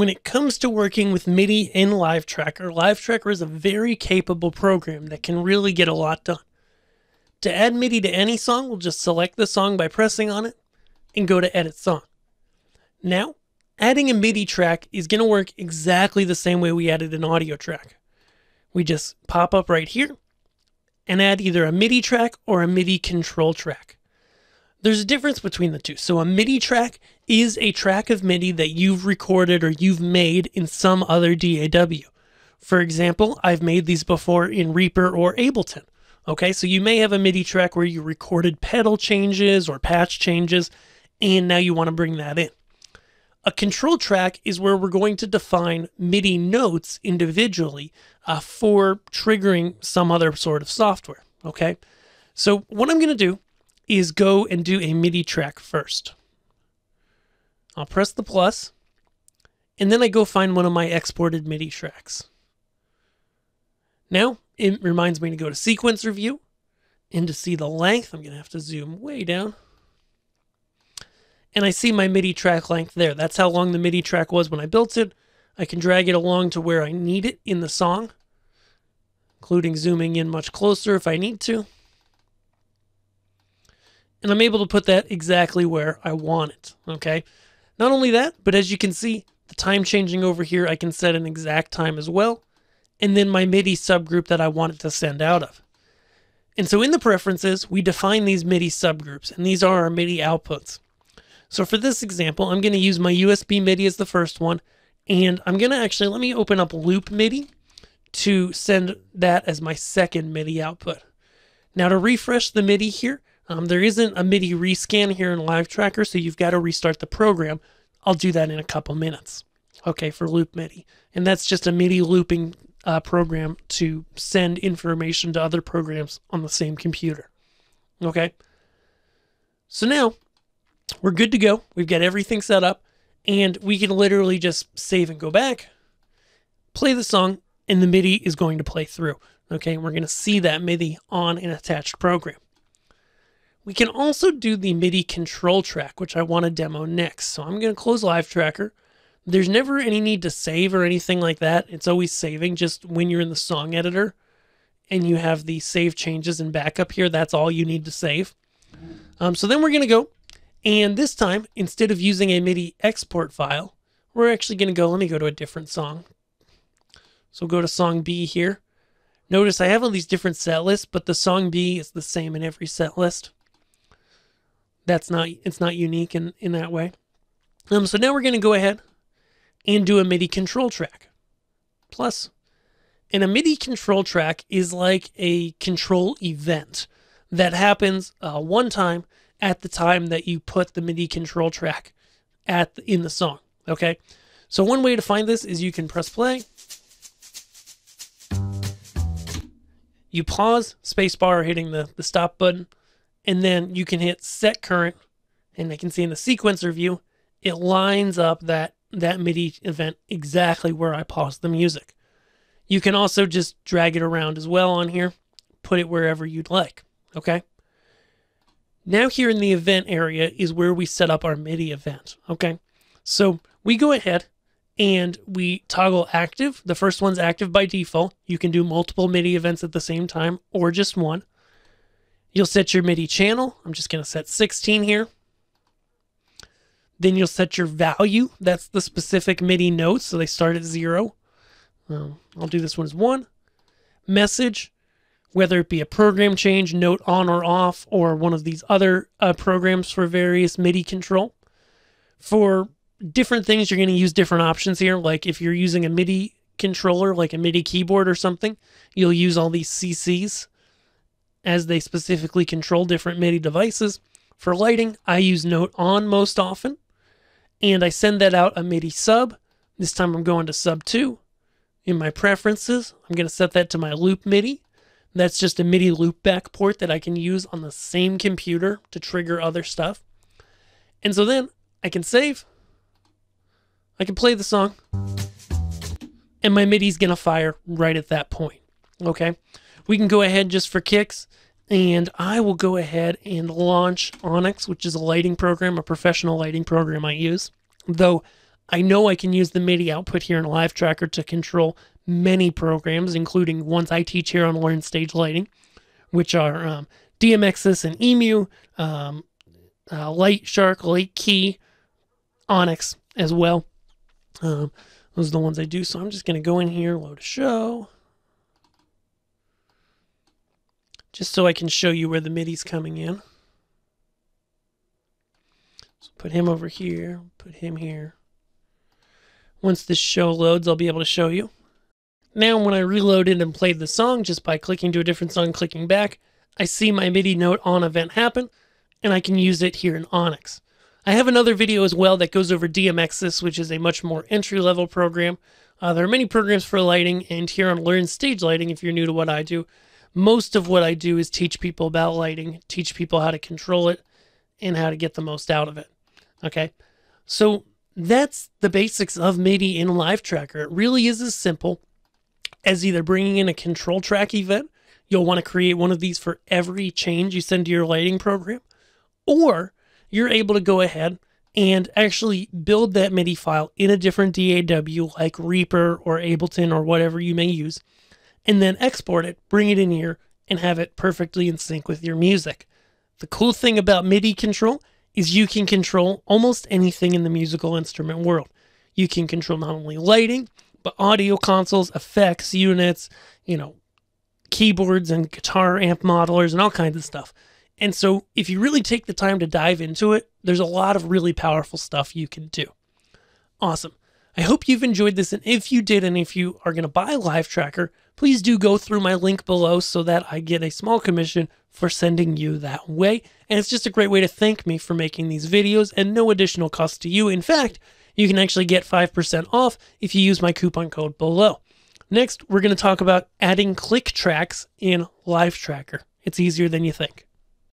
when it comes to working with MIDI in LiveTraker, Live Tracker is a very capable program that can really get a lot done. To add MIDI to any song, we'll just select the song by pressing on it and go to Edit Song. Now, adding a MIDI track is going to work exactly the same way we added an audio track. We just pop up right here and add either a MIDI track or a MIDI control track. There's a difference between the two. So a MIDI track is a track of MIDI that you've recorded or you've made in some other DAW. For example, I've made these before in Reaper or Ableton. Okay, so you may have a MIDI track where you recorded pedal changes or patch changes, and now you want to bring that in. A control track is where we're going to define MIDI notes individually uh, for triggering some other sort of software. Okay, so what I'm going to do is go and do a MIDI track first. I'll press the plus, and then I go find one of my exported MIDI tracks. Now, it reminds me to go to sequencer view, and to see the length, I'm going to have to zoom way down. And I see my MIDI track length there. That's how long the MIDI track was when I built it. I can drag it along to where I need it in the song, including zooming in much closer if I need to. And I'm able to put that exactly where I want it, okay? Not only that, but as you can see, the time changing over here, I can set an exact time as well, and then my MIDI subgroup that I want it to send out of. And so in the preferences, we define these MIDI subgroups, and these are our MIDI outputs. So for this example, I'm going to use my USB MIDI as the first one, and I'm going to actually, let me open up loopMIDI to send that as my second MIDI output. Now to refresh the MIDI here, um, there isn't a MIDI rescan here in LiveTraker, so you've got to restart the program. I'll do that in a couple minutes. Okay, for loopMIDI. And that's just a MIDI looping uh, program to send information to other programs on the same computer. Okay, so now we're good to go. We've got everything set up, and we can literally just save and go back, play the song, and the MIDI is going to play through. Okay, we're going to see that MIDI on an attached program. We can also do the MIDI control track, which I want to demo next. So I'm going to close LiveTraker. There's never any need to save or anything like that. It's always saving just when you're in the song editor and you have the save changes and backup here. That's all you need to save. Um, so then we're going to go. And this time, instead of using a MIDI export file, we're actually going to go, let me go to a different song. So go to song B here. Notice I have all these different set lists, but the song B is the same in every set list that's not it's not unique in in that way. Um, so now we're going to go ahead and do a MIDI control track. Plus, and a MIDI control track is like a control event that happens uh, one time at the time that you put the MIDI control track at the, in the song. Okay, so one way to find this is you can press play. You pause, spacebar hitting the, the stop button and then you can hit set current and I can see in the sequencer view, it lines up that, that MIDI event exactly where I paused the music. You can also just drag it around as well on here, put it wherever you'd like, okay? Now here in the event area is where we set up our MIDI event, okay? So we go ahead and we toggle active. The first one's active by default. You can do multiple MIDI events at the same time or just one. You'll set your MIDI channel. I'm just going to set 16 here. Then you'll set your value. That's the specific MIDI notes. So they start at zero. I'll do this one as one. Message, whether it be a program change, note on or off, or one of these other uh, programs for various MIDI control. For different things, you're going to use different options here. Like if you're using a MIDI controller, like a MIDI keyboard or something, you'll use all these CCs as they specifically control different MIDI devices. For lighting, I use Note On most often, and I send that out a MIDI sub. This time I'm going to sub 2. In my preferences, I'm going to set that to my loopMIDI. That's just a MIDI loopback port that I can use on the same computer to trigger other stuff. And so then I can save. I can play the song. And my MIDI's going to fire right at that point. Okay? We can go ahead just for kicks and I will go ahead and launch Onyx, which is a lighting program, a professional lighting program I use. Though I know I can use the MIDI output here in LiveTraker to control many programs, including ones I teach here on Learn Stage Lighting, which are um, DMXIS and Emu, um, uh, LightShark, Light Key, Onyx as well. Um, those are the ones I do. So I'm just going to go in here, load a show. Just so I can show you where the MIDI's coming in. So put him over here, put him here. Once this show loads, I'll be able to show you. Now, when I reloaded and played the song just by clicking to a different song, clicking back, I see my MIDI note on event happen, and I can use it here in Onyx. I have another video as well that goes over DMXIS, which is a much more entry-level program. Uh, there are many programs for lighting, and here on Learn Stage Lighting, if you're new to what I do, most of what I do is teach people about lighting, teach people how to control it, and how to get the most out of it. Okay, so that's the basics of MIDI in LiveTraker. It really is as simple as either bringing in a control track event. You'll want to create one of these for every change you send to your lighting program, or you're able to go ahead and actually build that MIDI file in a different DAW like Reaper or Ableton or whatever you may use, and then export it, bring it in here, and have it perfectly in sync with your music. The cool thing about MIDI control is you can control almost anything in the musical instrument world. You can control not only lighting, but audio consoles, effects, units, you know, keyboards and guitar amp modelers and all kinds of stuff. And so if you really take the time to dive into it, there's a lot of really powerful stuff you can do. Awesome. I hope you've enjoyed this. And if you did, and if you are going to buy LiveTraker, please do go through my link below so that I get a small commission for sending you that way. And it's just a great way to thank me for making these videos and no additional cost to you. In fact, you can actually get 5% off if you use my coupon code below. Next, we're going to talk about adding click tracks in LiveTraker. It's easier than you think.